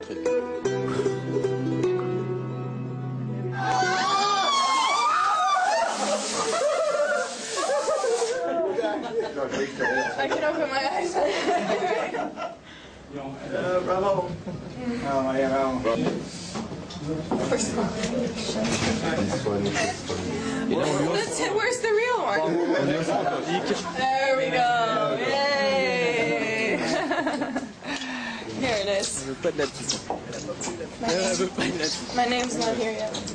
I can open my eyes. Bravo. Bravo. That's it. Where's the real one? Here it is. My name's not here yet.